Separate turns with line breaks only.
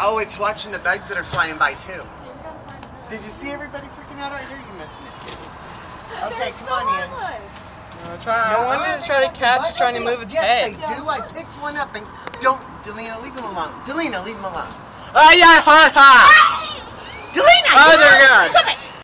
Oh, it's watching the bugs that are flying by too. Did you see everybody freaking out I hear You missing it. Okay,
They're
come
so
on in.
harmless.
No, try, no one is trying to catch it, trying to move its
yes,
head.
they do. I picked one up and don't, Delina, leave him alone. Delina, leave him alone.
Ah, yeah, ha, ha!
Delina,
oh, they're